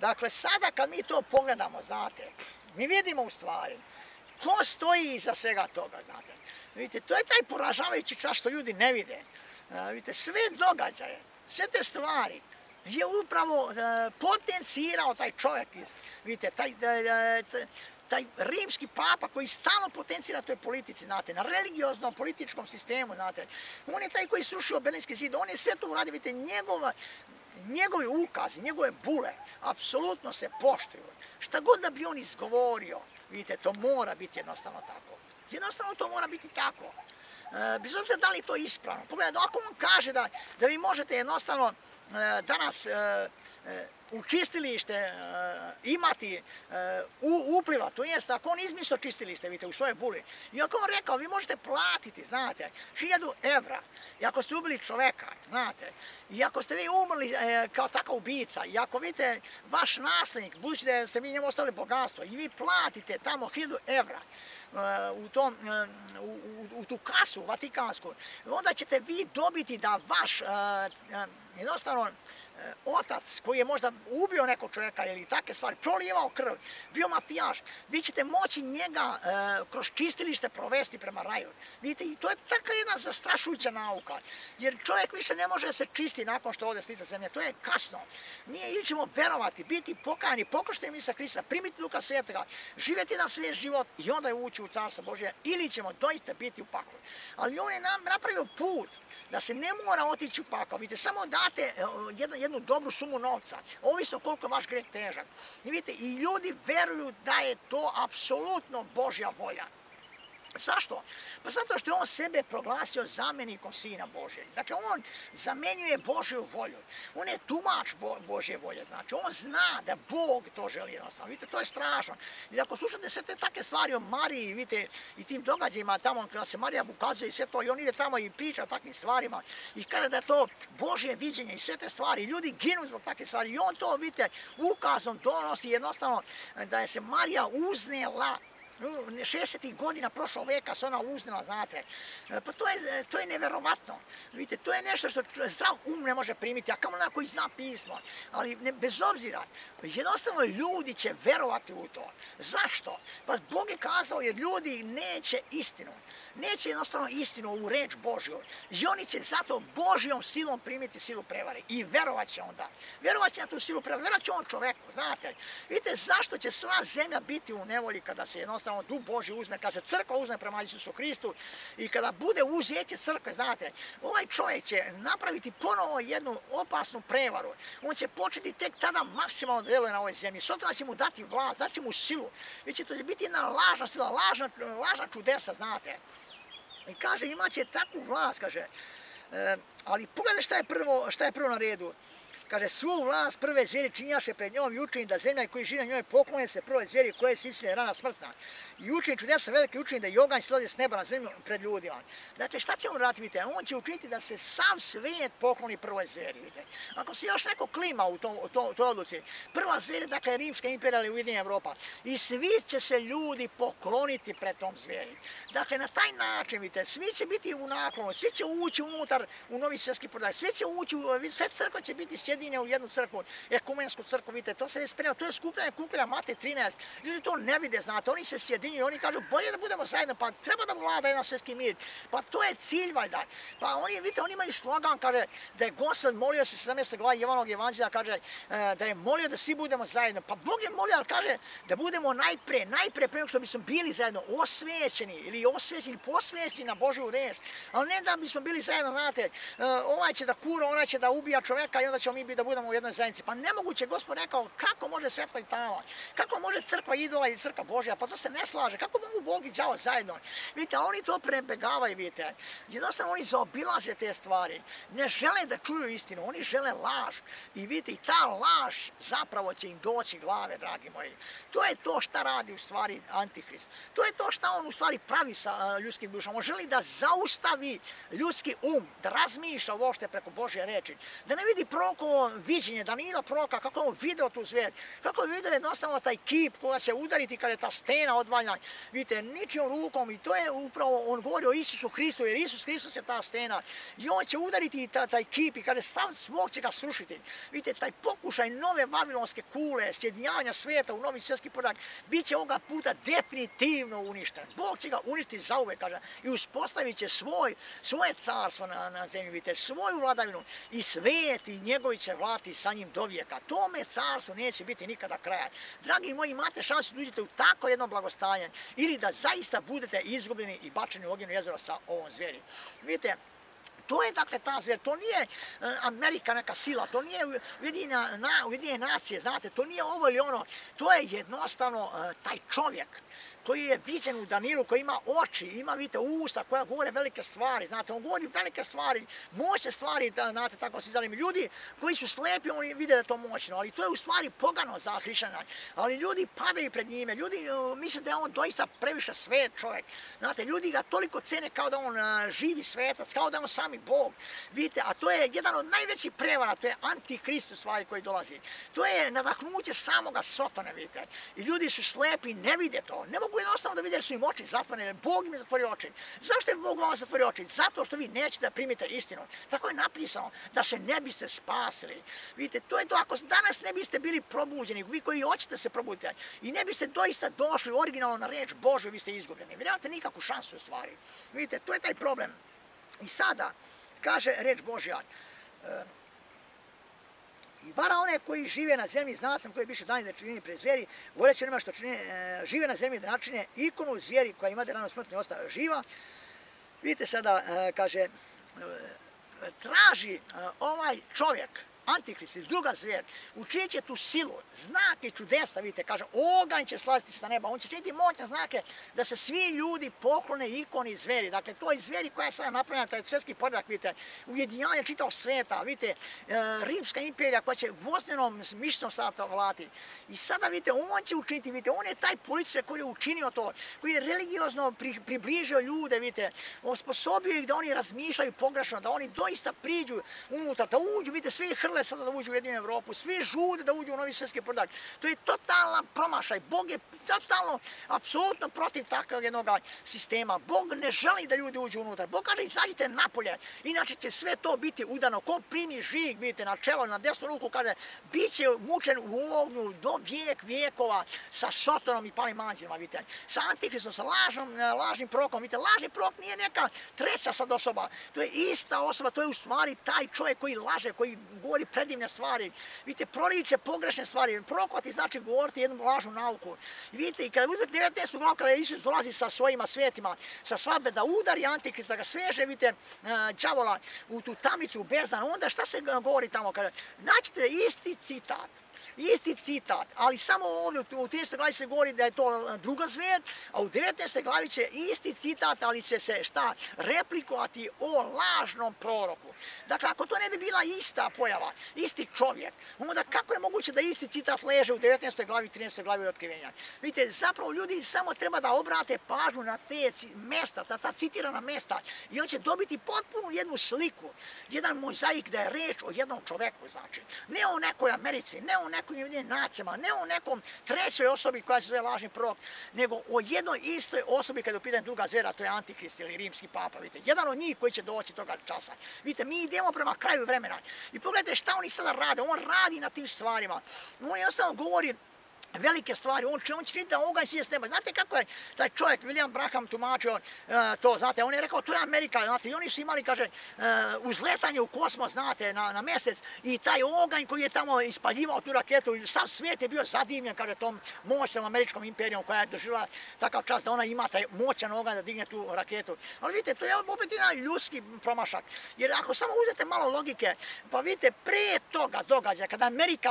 Dakle, sada kad mi to pogledamo, znate, mi vidimo u stvari ko stoji iza svega toga, znate. Vidite, to je taj poražavajući čas što ljudi ne vide. A, vidite, sve događaje, sve te stvari je upravo a, potencirao taj čovjek vidite, taj, a, taj rimski papa koji stalno potencira toj politici, znate, na religioznom političkom sistemu, znate. On je taj koji srušio Berlinski zid, on je sve to uradio, vidite, njegova, njegovi ukazi, njegove bule, apsolutno se poštuju. Šta god da bi on izgovorio, vidite, to mora biti jednostavno tako. Jednostavno to mora biti tako. E, bez obzira da li to ispravno. Pogledajte, ako on kaže da, da vi možete jednostavno e, danas e, e, u čistilište uh, imati uh, upliva, to jest ako on izmislio čistilište, vidite, u svoje buli, i ako on rekao, vi možete platiti, znate, hiljadu evra, i ako ste ubili čoveka, znate, i ako ste vi umrli uh, kao takav ubica, i ako vidite vaš naslednik, budući da ste vi njemu ostali bogatstvo, i vi platite tamo hiljadu evra, u, tom, u, u, u tu kasu vatikansku, onda ćete vi dobiti da vaš jednostavno otac koji je možda ubio nekog čovjeka ili takve stvari, prolijevao krv, bio mafijaš, vi ćete moći njega e, kroz čistilište provesti prema raju. Vidite, i to je taka jedna zastrašujuća nauka, jer čovjek više ne može se čisti nakon što ode stica zemlje, to je kasno. Mi ili ćemo verovati, biti pokajani, pokošteni mi sa Hrista, primiti Duka Svetega, živjeti jedan svjež život i onda ući u Carstvo Božje, ili ćemo doista biti u paklu. Ali on je nam napravio put da se ne mora otići u pakao. Vidite, samo date e, jednu, jednu dobru sumu novca, ovisno koliko je vaš greh težak. Vidite, i ljudi veruju da je to apsolutno Božja volja. Zašto? Pa zato što je on sebe proglasio zamenikom Sina Božeg. Dakle, on zamenjuje Božju volju. On je tumač Bo Božje volje. Znači, on zna da Bog to želi jednostavno. Vidite, to je strašno. I ako slušate sve te takve stvari o Mariji, vidite, i tim događajima tamo kada se Marija ukazuje i sve to, i on ide tamo i priča o takvim stvarima i kaže da je to Božje viđenje i sve te stvari. Ljudi ginu zbog takve stvari i on to, vidite, ukazom donosi jednostavno da je se Marija uznela 60. godina prošlog veka se ona uznila, znate. E, pa to je, to je neverovatno. Vidite, to je nešto što zdrav um ne može primiti, a kamo na koji zna pismo. Ali bez obzira, jednostavno ljudi će verovati u to. Zašto? Pa Bog je kazao jer ljudi neće istinu. Neće jednostavno istinu u reč Božju. I oni će zato Božjom silom primiti silu prevare. I verovat će onda. Verovat će na tu silu prevare. Verovat će on čoveku, znate. Vidite, zašto će sva zemlja biti u nevolji kada se jednostavno jednostavno duh Boži uzme, kada se crkva uzme prema Isusu Hristu i kada bude uzjeće crkve, znate, ovaj čovjek će napraviti ponovo jednu opasnu prevaru. On će početi tek tada maksimalno da deluje na ovoj zemlji. S da će mu dati vlast, da će mu silu. Već će to biti jedna lažna sila, lažna, lažna čudesa, znate. I kaže, imaće takvu vlast, kaže, e, ali pogledaj šta je prvo, šta je prvo na redu. Kaže, svu vlast prve zvijeri činjaše pred njom i učini da zemlja koji živi na njoj poklone se prve zvijeri koje se istine rana smrtna. I učini čudesa velike učini da joganj slaze s neba na zemlju pred ljudima. Dakle, šta će on raditi, vidite? On će učiniti da se sam svijet pokloni prvoj zvijeri, vidite. Ako se još neko klima u tom, to, toj odluci, prva zvijeri, dakle, Rimska imperija ili Ujedinja Evropa, i svi će se ljudi pokloniti pred tom zvijeri. Dakle, na taj način, vidite, svi će biti u naklonu, svi će ući unutar u novi svjetski podatak, svi će ući, sve crkva će biti sjedinje u jednu crkvu, ekumensku crkvu, vidite, to se je spremno, to je skupljanje kukulja Mate 13. Ljudi to ne vide, znate, oni se sjedinjuju, oni kažu bolje da budemo zajedno, pa treba da vlada jedan svjetski mir. Pa to je cilj, valjda. Pa oni, vidite, oni imaju slogan, kaže, da je Gospod molio se 17. glava Jevanog evanđelja, kaže, e, da je molio da svi budemo zajedno. Pa Bog je molio, ali kaže, da budemo najpre, najpre, prema što bismo bili zajedno, osvećeni, ili osvećeni, posvećeni na Božju reč. Ali ne da bismo bili zajedno, znate, e, ovaj će da kura, onaj će da ubija čoveka i onda ćemo mi biti da budemo u jednoj zajednici. Pa nemoguće, gospod rekao, kako može svetla i tama? Kako može crkva idola i crkva Božja? Pa to se ne slaže. Kako mogu Bog i đavo zajedno? Vidite, oni to prebegavaju, vidite. Jednostavno oni zaobilaze te stvari. Ne žele da čuju istinu, oni žele laž. I vidite, ta laž zapravo će im doći glave, dragi moji. To je to šta radi u stvari Antihrist. To je to šta on u stvari pravi sa ljudskim dušama. On želi da zaustavi ljudski um, da razmišlja uopšte preko Božje reči. Da ne vidi proko njegovo viđenje Danila proroka, kako on video tu zver, kako je video jednostavno taj kip koga će udariti kada je ta stena odvaljna, vidite, ničijom rukom i to je upravo, on govori o Isusu Hristu, jer Isus Hristos je ta stena i on će udariti ta, taj kip i kada sam svog će ga srušiti. Vidite, taj pokušaj nove babilonske kule, sjedinjavanja sveta u novi svjetski podak, bit će ovoga puta definitivno uništen. Bog će ga uništiti zauvek, kaže, i uspostavit će svoj, svoje carstvo na, na zemlji, vidite, svoju vladavinu i svet i njegovi će vlati sa njim do vijeka. Tome carstvo neće biti nikada kraja. Dragi moji, imate šansu da uđete u tako jedno blagostanje ili da zaista budete izgubljeni i bačeni u ognjeno jezero sa ovom zveri. Vidite, To je dakle ta zver, to nije uh, Amerika neka sila, to nije ujedinjene na, nacije, znate, to nije ovo ili ono, to je jednostavno uh, taj čovjek koji je viđen u Danilu, koji ima oči, ima, vidite, usta, koja govore velike stvari, znate, on govori velike stvari, moćne stvari, da, znate, tako se zanim. Ljudi koji su slepi, oni vide da je to moćno, ali to je u stvari pogano za hrišćana. Ali ljudi padaju pred njime, ljudi uh, misle da je on doista previše svet čovjek. Znate, ljudi ga toliko cene kao da on živi svetac, kao da on sami Bog. Vidite, a to je jedan od najvećih prevara, to je antihrist u stvari koji dolazi. To je nadahnuće samoga Sotona, vidite. I ljudi su slepi, ne vide to, ne mogu jednostavno da vide su im oči zatvorene, Bog im je zatvorio oči. Zašto je Bog vam zatvorio oči? Zato što vi nećete da primite istinu. Tako je napisano, da se ne biste spasili. Vidite, to je to, ako danas ne biste bili probuđeni, vi koji hoćete se probuditi, i ne biste doista došli originalno na reč Božju, vi ste izgubljeni. Vi nemate nikakvu šansu u stvari. Vidite, to je taj problem. I sada, kaže reč Božja, e, I vara one koji žive na zemlji, znao sam koji biše dani da čini pre zvijeri, voleći onima što čine, e, žive na zemlji da načine ikonu zvijeri koja ima da rano smrtno i ostava živa. Vidite sada, e, kaže, traži ovaj čovjek, Antihrist ili druga zver, učinit tu silu, znake čudesa, vidite, kaže, oganj će slaziti sa neba, on će činiti moćne znake da se svi ljudi poklone ikoni zveri. Dakle, to je zveri koja je sada napravljena, taj svetski poredak, vidite, ujedinjanje čitao sveta, vidite, e, rimska imperija koja će voznenom mišljom sada vlati. I sada, vidite, on će učiniti, vidite, on je taj političar koji je učinio to, koji je religiozno pri, približio ljude, vidite, osposobio ih da oni razmišljaju pogrešno, da oni doista priđu unutra, da uđu, vidite, sve hrle žele sada da uđu u jedinu Evropu, svi žude da uđu u novi svjetski podak. To je totalna promašaj. Bog je totalno, apsolutno protiv takvog jednog sistema. Bog ne želi da ljudi uđu unutra. Bog kaže, izađite napolje, inače će sve to biti udano. Ko primi žig, vidite, na čelo, na desnu ruku, kaže, bit će mučen u ognju do vijek vijekova sa Sotonom i palim anđelima, vidite. Sa Antikristom, sa lažnom, lažnim prokom, vidite, lažni prok nije neka treća sad osoba. To je ista osoba, to je u stvari taj čovjek koji laže, koji govori predivne stvari. Vidite, proriče pogrešne stvari. Prokvati znači govoriti jednu lažnu nauku. I vidite, i kada uzmete 19. glavu, kada Isus dolazi sa svojima svetima, sa svadbe, da udari Antikrist, da ga sveže, vidite, džavola u tu tamicu, u bezdan, onda šta se govori tamo? Kada, isti citat isti citat, ali samo ovdje u 13. glavi se govori da je to druga zver, a u 19. glavi će isti citat, ali će se šta replikovati o lažnom proroku. Dakle, ako to ne bi bila ista pojava, isti čovjek, onda kako je moguće da isti citat leže u 19. glavi, 13. glavi otkrivenja? Vidite, zapravo ljudi samo treba da obrate pažnju na te mesta, ta, ta citirana mesta, i on će dobiti potpuno jednu sliku, jedan mozaik da je reč o jednom čoveku, znači, ne o nekoj Americi, ne o nekoj nekim jedinim nacijama, ne o nekom trećoj osobi koja se zove lažni prorok, nego o jednoj istoj osobi kada je upitan druga zvera, to je Antihrist ili rimski papa, vidite, jedan od njih koji će doći toga časa. Vidite, mi idemo prema kraju vremena i pogledajte šta oni sada rade, on radi na tim stvarima. On jednostavno govori velike stvari, on će, on će da oganj sije s neba. Znate kako je taj čovjek, William Braham, tumačio uh, to, znate, on je rekao, to je Amerika, znate, i oni su imali, kaže, uh, uzletanje u kosmos, znate, na, na mjesec, i taj oganj koji je tamo ispaljivao tu raketu, sav svijet je bio zadimljen, kaže, tom moćnom američkom imperijom koja je doživjela takav čas da ona ima taj moćan oganj da digne tu raketu. Ali vidite, to je opet jedan ljudski promašak, jer ako samo uzete malo logike, pa vidite, pre toga događaja, kada Amerika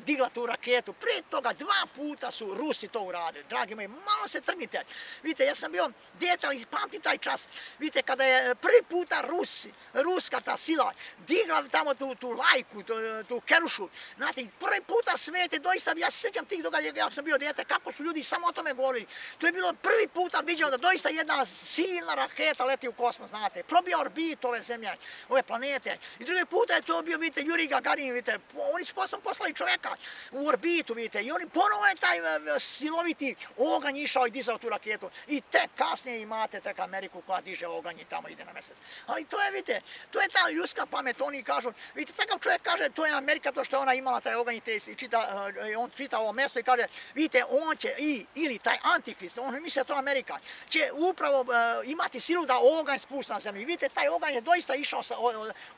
digla tu raketu, pre toga, dva dva puta su Rusi to uradili, dragi moji, malo se trgnite. Vidite, ja sam bio djeta i pamtim taj čas. Vidite, kada je prvi puta Rusi, ruska ta sila, digla tamo tu, tu lajku, tu, tu kerušu, znate, prvi puta svete, doista, ja sjećam tih događaja, ja sam bio djete, kako su ljudi samo o tome govorili. To je bilo prvi puta viđeno da doista jedna silna raketa leti u kosmos, znate, probija orbit ove zemlje, ove planete. I drugi puta je to bio, vidite, Juri Gagarin, vidite, oni su poslali čoveka u orbitu, vidite, i oni ponovo je taj e, siloviti oganj išao i dizao tu raketu. I tek kasnije imate tek Ameriku koja diže oganj i tamo ide na mjesec. Ali to je, vidite, to je ta ljudska pamet, oni kažu, vidite, takav čovjek kaže, to je Amerika, to što je ona imala taj oganj i čita, e, on čita ovo mjesto i kaže, vidite, on će, i, ili taj antikrist, on misli da to Amerika, će upravo uh, imati silu da oganj spusti na vidite, taj oganj je doista išao sa,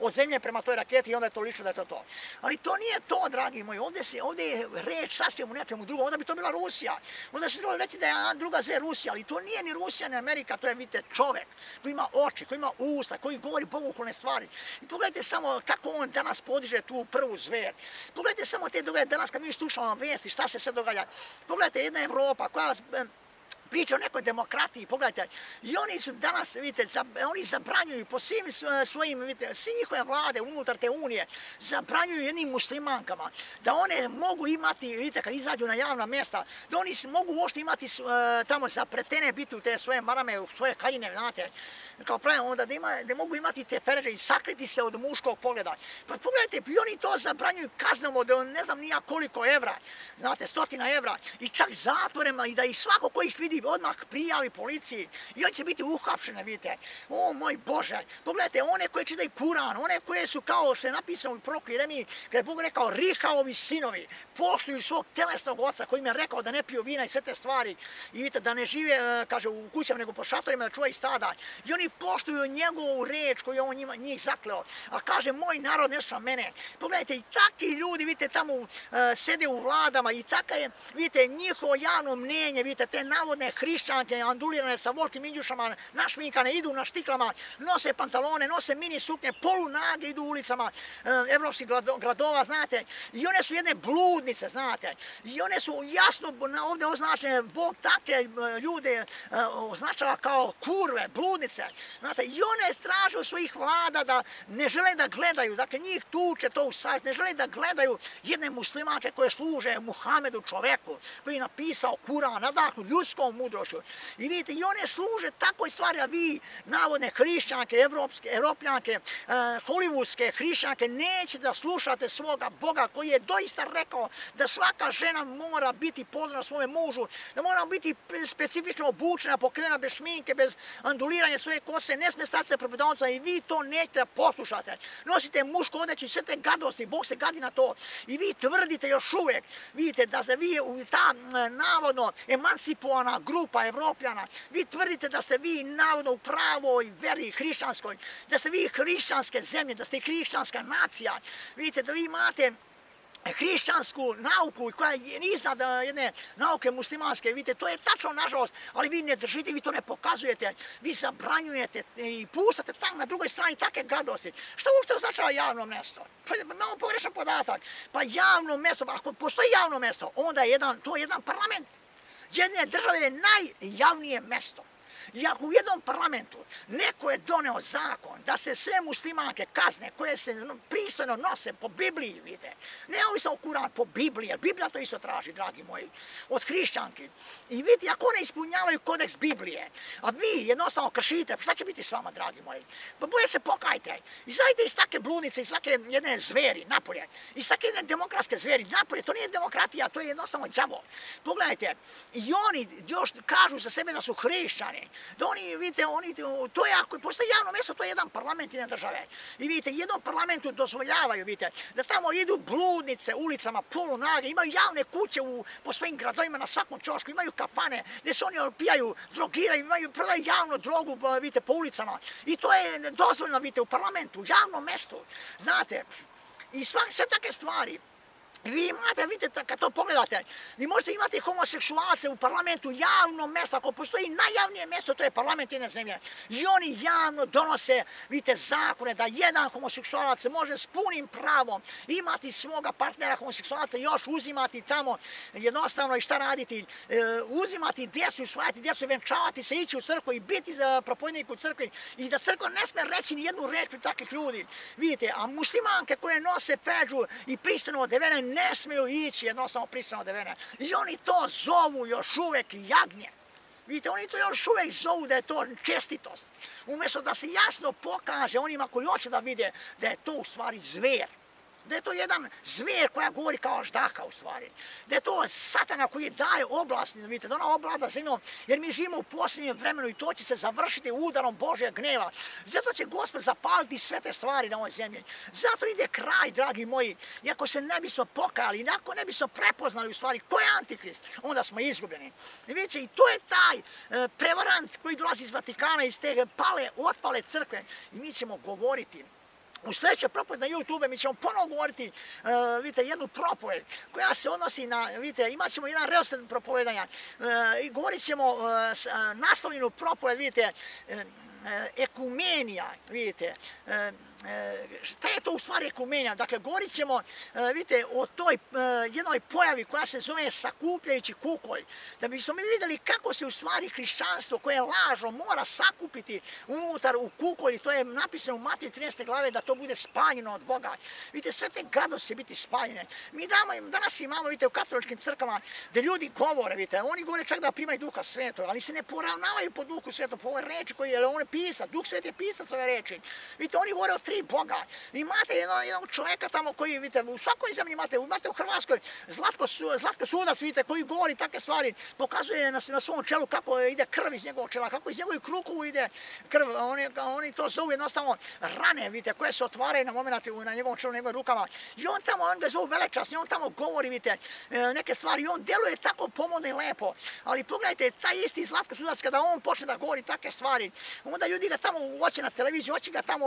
od, zemlje prema toj raketi i onda je to lično da je to to. Ali to nije to, dragi moji, ovdje, se, ovdje je reč sasvim u nečemu drugom, onda bi to bila Rusija. Onda se trebalo reći da je druga zve Rusija, ali to nije ni Rusija ni Amerika, to je, vidite, čovek koji ima oči, koji ima usta, koji govori bogokulne stvari. I pogledajte samo kako on danas podiže tu prvu zver. Pogledajte samo te događaje danas kad mi slušamo vesti, šta se sve događa. Pogledajte jedna Evropa koja priča o nekoj demokratiji, pogledajte, i oni su danas, vidite, oni zabranjuju po svim svojim, vidite, svi njihove vlade unutar te unije, zabranjuju jednim muslimankama, da one mogu imati, vidite, kad izađu na javna mjesta, da oni mogu uopšte imati uh, tamo zapretene biti u te svoje marame, u svoje kaljine, znate, kao pravim, onda da, ima, da mogu imati te fereže i sakriti se od muškog pogleda. Pa pogledajte, i oni to zabranjuju kaznom od ne znam nija koliko evra, znate, stotina evra, i čak zatvorema, i da ih svako ko ih vidi odmah prijavi policiji i on će biti uhapšen, vidite. O moj Bože, pogledajte, one koje čitaju Kuran, one koje su kao što je napisano u proroku Jeremiji, kada je Bog rekao, Rihaovi sinovi, poštuju svog telesnog oca koji im je rekao da ne piju vina i sve te stvari i vidite da ne žive, e, kaže, u kućama nego po šatorima da čuvaju stada. I oni poštuju njegovu reč koju on njima, njih zakleo. A kaže, moj narod ne sa mene. Pogledajte, i takvi ljudi, vidite, tamo uh, sede u vladama i taka je, vidite, njihovo javno mnenje, vidite, te navodne hrišćanke andulirane sa volkim inđušama, našminkane, idu na štiklama, nose pantalone, nose mini suknje, polunage, idu ulicama e, evropskih gradova, znate. I one su jedne bludnice, znate. I one su jasno ovdje označene, Bog takve e, ljude e, označava kao kurve, bludnice. Znate, i one stražu svojih vlada da ne žele da gledaju, dakle njih tuče to u saž, ne žele da gledaju jedne muslimake koje služe Muhamedu čoveku, koji je napisao Kur'an, nadahnu ljudskom mudrošću. I vidite, i one služe takoj stvari, a vi, navodne hrišćanke, evropske, uh, hollywoodske hrišćanke, neće da slušate svoga Boga koji je doista rekao da svaka žena mora biti pozorna svome mužu, da mora biti specifično obučena, pokrena bez šminke, bez anduliranja svoje kose, ne sme stati se i vi to nećete da poslušate. Nosite muško odeću sve te gadosti, Bog se gadi na to. I vi tvrdite još uvijek, vidite da se vi ta navodno emancipovana grupa evropljana, vi tvrdite da ste vi navodno u pravoj veri hrišćanskoj, da ste vi hrišćanske zemlje, da ste hrišćanska nacija, vidite da vi imate hrišćansku nauku koja je iznad jedne nauke muslimanske, vidite, to je tačno nažalost, ali vi ne držite, vi to ne pokazujete, vi zabranjujete i pustate tam na drugoj strani takve gadosti. Što uopšte označava javno mjesto? Pa malo pogrešan podatak. Pa javno mjesto, ako postoji javno mjesto, onda je jedan, to je jedan parlament jedne države je najjavnije mesto. I ako u jednom parlamentu neko je doneo zakon da se sve muslimanke kazne koje se pristojno nose po Bibliji, vidite, ne ovisno Kuran, po Bibliji, jer Biblija to isto traži, dragi moji, od hrišćanki. I vidite, ako one ispunjavaju kodeks Biblije, a vi jednostavno kršite, šta će biti s vama, dragi moji? Pa bolje se pokajte, izađite iz take bludnice, iz take jedne zveri, napolje, iz take jedne demokratske zveri, napolje, to nije demokratija, to je jednostavno džavo. Pogledajte, i oni još kažu za sebe da su hrišćani, da oni, vidite, oni, to je ako postoji javno mjesto, to je jedan parlament jedne države. I vidite, jednom parlamentu dozvoljavaju, vidite, da tamo idu bludnice ulicama, polunage, imaju javne kuće u, po svojim gradovima na svakom čošku, imaju kafane, gdje se oni opijaju, drogiraju, imaju, prodaju javnu drogu, vidite, po ulicama. I to je dozvoljno, vidite, u parlamentu, u javnom znate. I svak, sve take stvari. Vi imate, vidite, kad to pogledate, vi možete imati homoseksualce u parlamentu, javno mjesto, ako postoji najjavnije mjesto, to je parlament jedne zemlje. I oni javno donose, vidite, zakone da jedan homoseksualac može s punim pravom imati svoga partnera homoseksualca, još uzimati tamo jednostavno i šta raditi, e, uzimati djecu, usvajati djecu, venčavati se, ići u crkvu i biti za propovednik u crkvi i da crkva ne sme reći ni jednu reč pri takvih ljudi. Vidite, a muslimanke koje nose peđu i pristano odevene ne smiju ići jednostavno pristano odevene. I oni to zovu još uvek jagnje. Vidite, oni to još uvek zovu da je to čestitost. Umjesto da se jasno pokaže onima koji hoće da vide da je to u stvari zver da je to jedan zvijer koja govori kao ždaka u stvari. Da je to satana koji daje oblast, vidite, da ona oblada zemljom, jer mi živimo u posljednjem vremenu i to će se završiti udarom Božeg gneva. Zato će Gospod zapaliti sve te stvari na ovoj zemlji. Zato ide kraj, dragi moji, i ako se ne bismo pokajali, ako ne bismo prepoznali u stvari ko je Antikrist, onda smo izgubljeni. I vidite, i to je taj e, prevarant koji dolazi iz Vatikana, iz te pale, otpale crkve. I mi ćemo govoriti U sljedećoj propoved na YouTube mi ćemo ponovo govoriti, uh, vidite, jednu propoved koja se odnosi na, vidite, imat ćemo jedan reosled propovedanja uh, i govorit ćemo uh, propoved, vidite, ekumenija, vidite, E, šta je to u stvari ekumenija? Dakle, govorit ćemo, e, vidite, o toj e, jednoj pojavi koja se zove sakupljajući kukolj. Da bismo mi vidjeli kako se u stvari hrišćanstvo koje je lažo mora sakupiti unutar u kukolj. To je napisano u Matiju 13. glave da to bude spaljeno od Boga. Vidite, sve te gadosti će biti spaljene. Mi damo, danas imamo, vidite, u katoličkim crkama gdje ljudi govore, vidite, oni govore čak da primaju duha svetog, ali se ne poravnavaju po duhu svetog, po ove reči koje je on pisa. Duh svet je pisac ove reči. Vidite, oni govore o tri Boga. Imate jednog, jednog čovjeka tamo koji, vidite, u svakoj zemlji imate, imate u Hrvatskoj Zlatko, Zlatko Sudac, vidite, koji govori takve stvari, pokazuje na, na svom čelu kako ide krv iz njegovog čela, kako iz njegovih kruku ide krv. Oni, oni to zovu jednostavno rane, vidite, koje se otvaraju na moment na njegovom čelu, na njegovim rukama. I on tamo, on ga zovu velečasni, on tamo govori, vidite, e, neke stvari i on deluje tako pomodno i lepo. Ali pogledajte, taj isti Zlatko Sudac, kada on počne da govori takve stvari, onda ljudi ga tamo uoće na televiziju, hoće ga tamo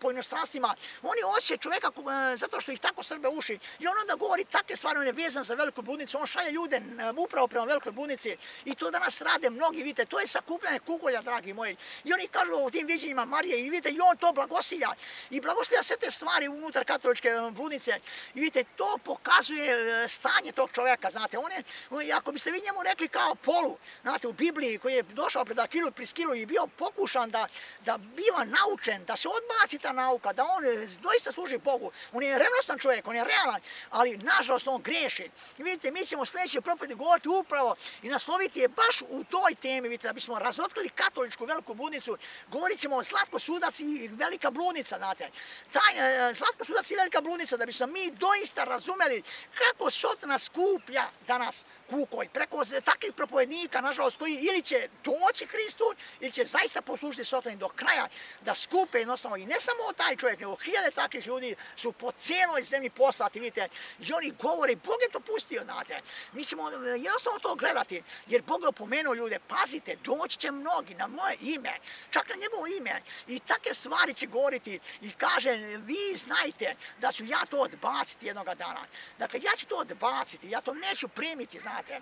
po inostranstva, oni osjeće čoveka e, zato što ih tako srbe uši. I on onda govori takve stvari, on je vezan za veliku budnicu, on šalje ljude e, upravo prema velikoj budnici. I to danas rade mnogi, vidite, to je sakupljanje kukolja, dragi moji. I oni kažu o tim viđenjima Marije i vidite, i on to blagosilja. I blagosilja sve te stvari unutar katoličke e, budnice. I vidite, to pokazuje stanje tog čoveka, znate. On je, ako biste vi njemu rekli kao polu, znate, u Bibliji koji je došao pred Akilu, priskilu i bio pokušan da, da biva naučen, da se odbaci ta da on doista služi Bogu. On je revnostan čovjek, on je realan, ali nažalost on greši. I vidite, mi ćemo sljedeće propovedi govoriti upravo i nasloviti je baš u toj temi, vidite, da bismo razotkrili katoličku veliku bludnicu. Govorit ćemo o slatko sudac i velika bludnica, znate. Taj, e, slatko sudac i velika bludnica, da bismo mi doista razumeli kako sotna skuplja danas kukolj, preko takvih propovednika, nažalost, koji ili će doći Hristu, ili će zaista poslušati sotani do kraja, da skupe jednostavno i ne samo taj čovjek, nego hiljade takvih ljudi su po cijeloj zemlji poslati, vidite, i oni govore, Bog je to pustio, znate. Mi ćemo jednostavno to gledati, jer Bog je opomenuo ljude, pazite, doći će mnogi na moje ime, čak na njegovo ime, i takve stvari će govoriti i kaže, vi znajte da ću ja to odbaciti jednoga dana. Dakle, ja ću to odbaciti, ja to neću primiti, znate.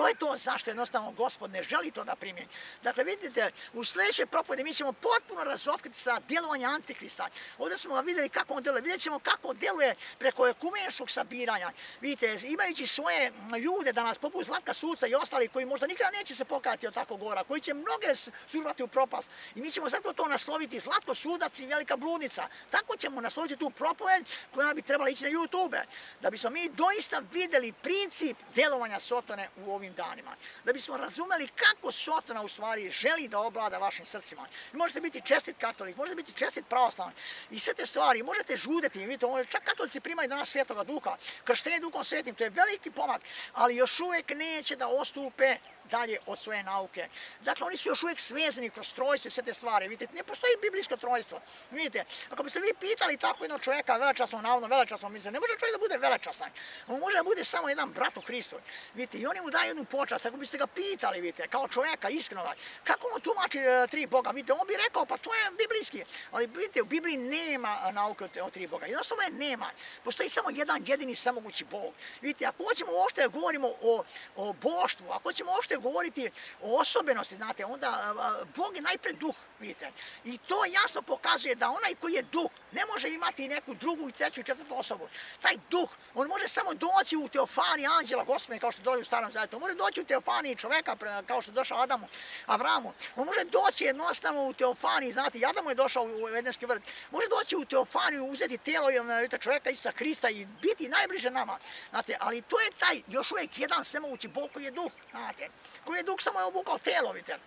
To je to zašto jednostavno gospod ne želi to da primjeni. Dakle, vidite, u sljedećoj propovedi mi ćemo potpuno razotkriti sa djelovanja Antikrista. Ovdje smo vidjeli kako on djeluje. Vidjet ćemo kako djeluje preko ekumenskog sabiranja. Vidite, imajući svoje ljude danas, poput Zlatka Suca i ostali koji možda nikada neće se pokajati od takvog gora, koji će mnoge survati u propast. I mi ćemo zato to nasloviti Zlatko Sudac i Velika Bludnica. Tako ćemo nasloviti tu propoved koja bi trebala ići na YouTube. Da bismo mi doista vidjeli princip djelovanja Sotone u ovim danima. Da bismo razumeli kako Sotona u stvari želi da oblada vašim srcima. Možete biti čestit katolik, možete biti čestit pravoslavan i sve te stvari možete žudeti. Vidite, čak katolici primaju danas svjetoga duha. Krštenje duhom svetim, to je veliki pomak, ali još uvijek neće da ostupe dalje od svoje nauke. Dakle, oni su još uvijek svezani kroz trojstvo i sve te stvari. Vidite, ne postoji biblijsko trojstvo. Vidite, ako biste vi pitali tako jednog čovjeka, velečasno, navodno velečasno, mislim, ne može čovjek da bude velečasan. On može da bude samo jedan brat u Hristu. Vidite, i oni mu daju jednu počast. Ako biste ga pitali, vidite, kao čovjeka iskreno, kako on tumači e, tri Boga, vidite, on bi rekao, pa to je biblijski. Ali vidite, u Bibliji nema nauke o tri Boga. Jednostavno je nema. Postoji samo jedan jedini samogući Bog. Vidite, ako hoćemo uopšte govorimo o, o boštvu, ako hoćemo uopšte govoriti o osobenosti, znate, onda Bog je najpred duh, vidite. I to jasno pokazuje da onaj koji je duh ne može imati neku drugu i treću i četvrtu osobu. Taj duh, on može samo doći u teofaniji anđela gospodine, kao što dolazi u starom zavetu. On može doći u teofaniji čoveka, kao što je došao Adamu, Avramu. On može doći jednostavno u teofaniji, znate, i Adamu je došao u Edenski vrt. Može doći u teofaniju, uzeti telo čoveka Isa Hrista i biti najbliže nama. Znate, ali to je taj još uvijek jedan svemogući Bog koji je duh, znate, koji je duh samo je obukao telo, vidite.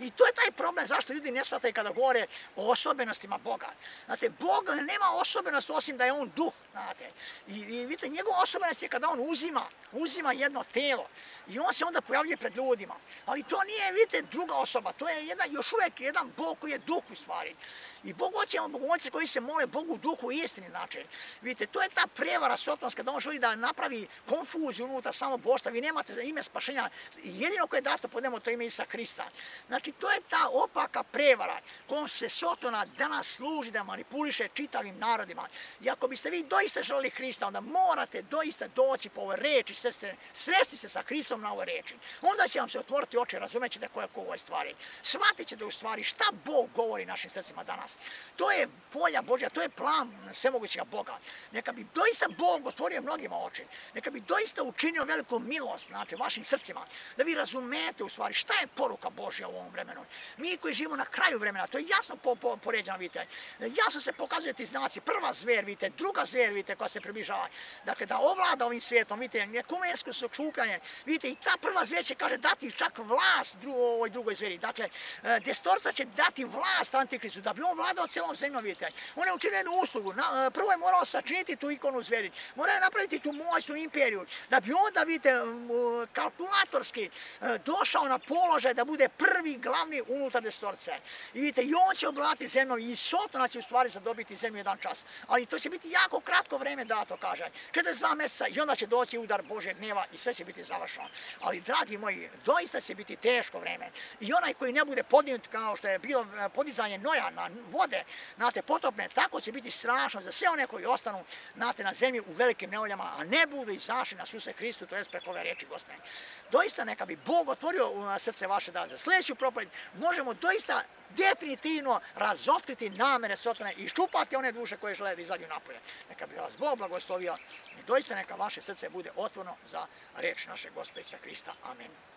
I to je taj problem zašto ljudi ne shvataju kada govore o osobenostima Boga. Znate, Bog nema osobenost osim da je On duh, znate. I, i vidite, njegova osobenost je kada On uzima, uzima jedno telo i On se onda pojavljuje pred ljudima. Ali to nije, vidite, druga osoba, to je jedan, još uvijek jedan Bog koji je duh u stvari. I Bog hoće bogovoljci koji se mole Bogu duhu istini, znači. Vidite, to je ta prevara sotonska da On želi da napravi konfuziju unutar samo bošta. Vi nemate ime spašenja, jedino koje je dato pod to ime Isa Hrista. Znači, Znači, to je ta opaka prevara kojom se Sotona danas služi da manipuliše čitavim narodima. I ako biste vi doista želeli Hrista, onda morate doista doći po ovoj reči, sresti se sa Hristom na ovoj reči. Onda će vam se otvoriti oči, razumeći da koje ko ovoj stvari. Shvatit ćete u stvari šta Bog govori našim srcima danas. To je volja Božja, to je plan svemogućega Boga. Neka bi doista Bog otvorio mnogima oči. Neka bi doista učinio veliku milost znači, vašim srcima. Da vi razumete u stvari šta je poruka Božja u ovom vremenu vremenu. Mi koji živimo na kraju vremena, to je jasno po, po, poređeno, vidite. Jasno se pokazuje ti znaci. Prva zver, vidite, druga zver, vidite, koja se približava. Dakle, da ovlada ovim svijetom, vidite, nekumensko su čukanje. Vidite, i ta prva zver će, kaže, dati čak vlast dru, ovoj drugoj zveri. Dakle, e, destorca će dati vlast Antikristu, da bi on vladao celom zemljom, vidite. On je učinio jednu uslugu. E, prvo je morao sačiniti tu ikonu zveri. Morao je napraviti tu moćnu imperiju. Da bi onda, vidite, kalkulatorski e, došao na položaj da bude prvi glavni unutar destorce. I vidite, i on će oblati zemljom i Sotona će u stvari zadobiti zemlju jedan čas. Ali to će biti jako kratko vreme dato, kaže. 42 mjeseca i onda će doći udar Božeg gneva i sve će biti završeno. Ali, dragi moji, doista će biti teško vreme. I onaj koji ne bude podinut kao što je bilo e, podizanje noja na vode, znate, potopne, tako će biti strašno za sve one koji ostanu, na zemlji u velikim nevoljama, a ne budu izašli na Suse Hristu, to je preko ove reči, gospodine. Doista neka bi Bog otvorio srce vaše da za sljedeću propođu možemo doista definitivno razotkriti namere Sotone i ščupati one duše koje žele da izađu napolje. Neka bi vas Bog blagoslovio i doista neka vaše srce bude otvorno za reč naše Gospodića Hrista. Amen.